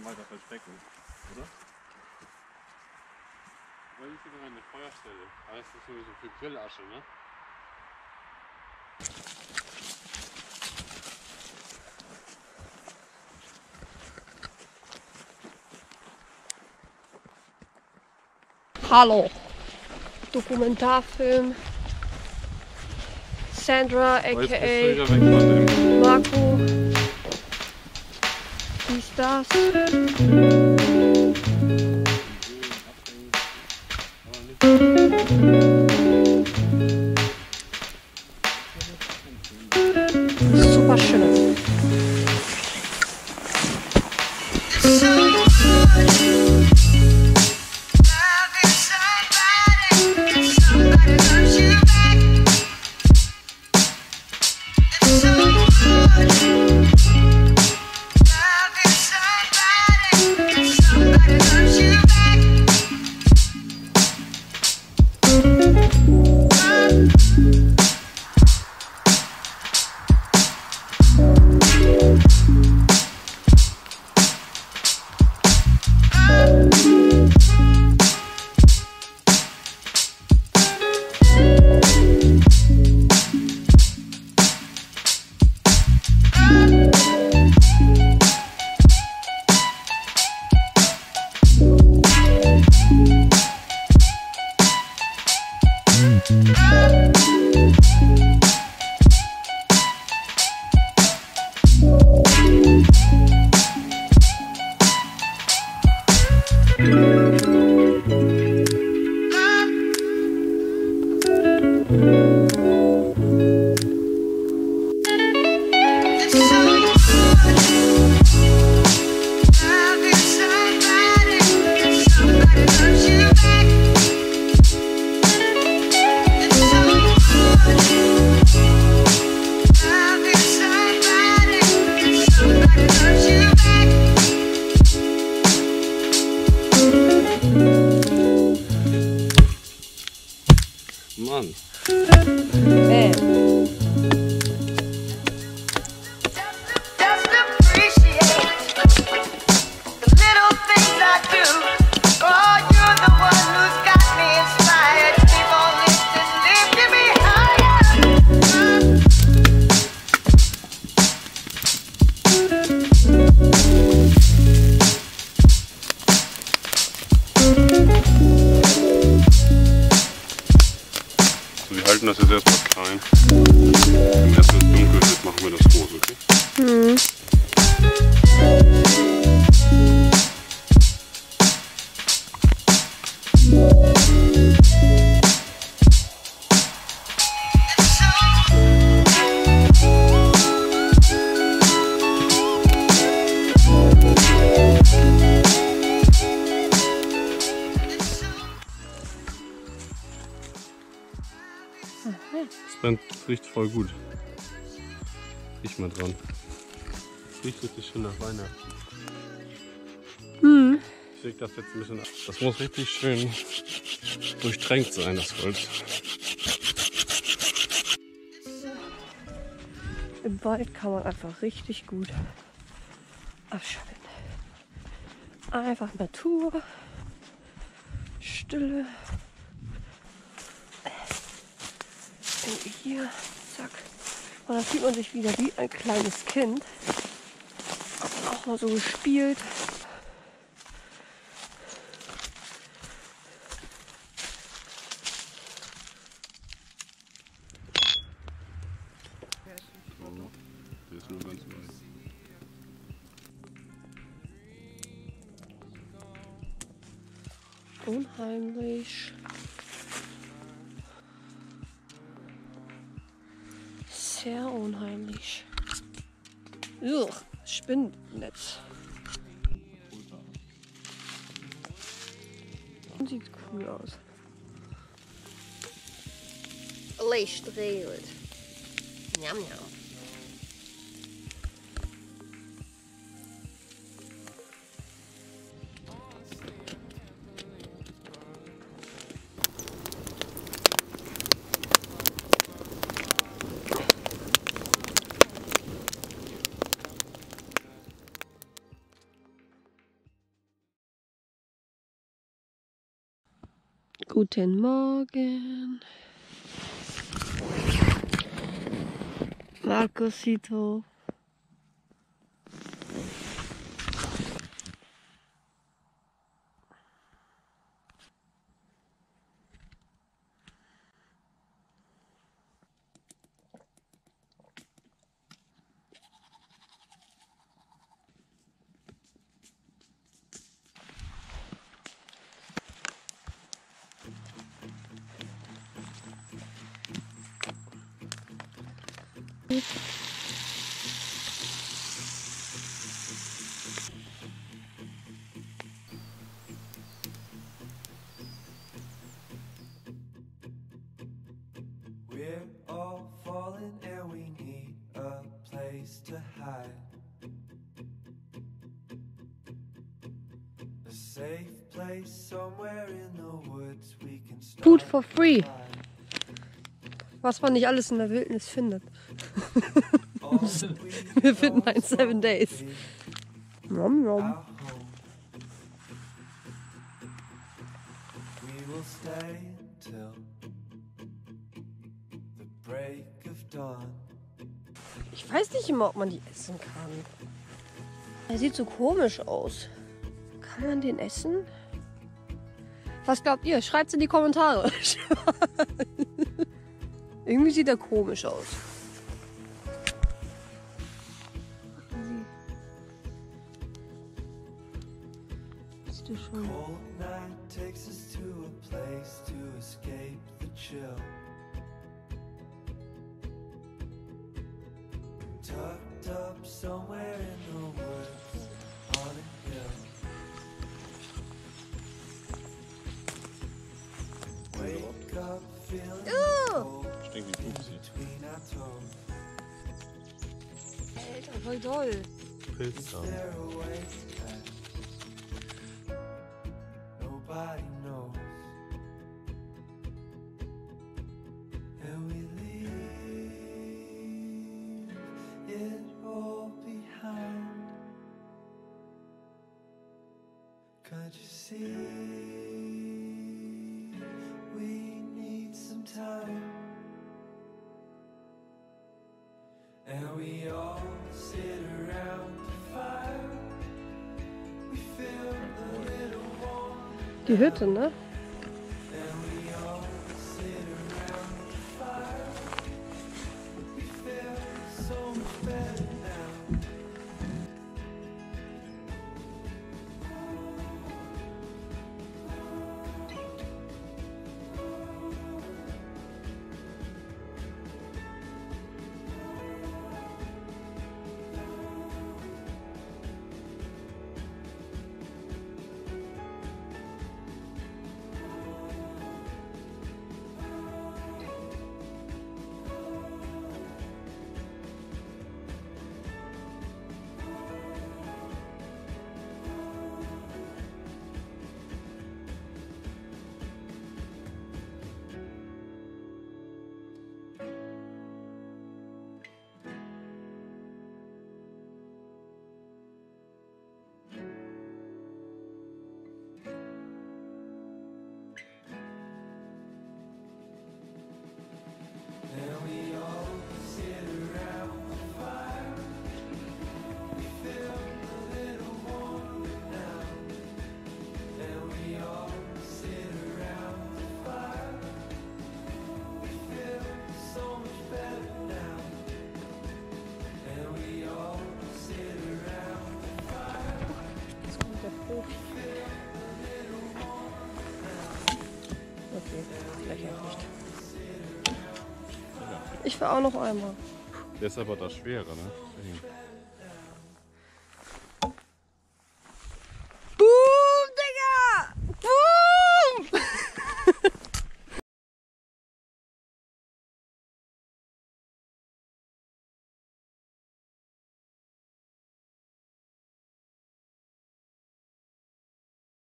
bisschen weiter verstecken, oder? Weil ich über eine Feuerstelle. Heißt das sowieso für Grillasche, ne? Hallo. Dokumentarfilm. Sandra, aka. Marco. Dies, das. believe Es brennt, es riecht voll gut. Riech mal dran. Es riecht richtig schön nach Weihnachten. Ich leg das jetzt ein bisschen ab. Das muss richtig schön durchtränkt sein, das Holz. Im Wald kann man einfach richtig gut abschalten. Einfach Natur, Stille. Irgendwie hier, zack. Und dann fühlt man sich wieder wie ein kleines Kind. Auch mal so gespielt. Unheimlich. Sehr unheimlich. Ugh, Spinnennetz. Sieht cool aus. Lichtstrahlt. Njam, njam. Guten Morgen. We're all falling and we need a place to hide. A safe place somewhere in the woods we can start Food for free. Was man nicht alles in der Wildnis findet. Wir finden ein Seven Days. Nom, nom. our home. We will stay till the break of dawn. Ich weiß nicht immer, ob man die essen kann. Er sieht so komisch aus. Kann man den essen? Was glaubt ihr? Schreibt es in die Kommentare. Irgendwie sieht er komisch aus. Bist du schon? Cold night takes us to a place to escape the chill. Tucked up somewhere in the woods on a hill. Wake up feeling cold Stinkt wie Pupsi. between our toes. Alter, voll doll. Pilz da. And we all sit around the fire. We feel a little warm. Die Hütte, ne? Auch noch einmal. Der ist aber das Schwere, ne?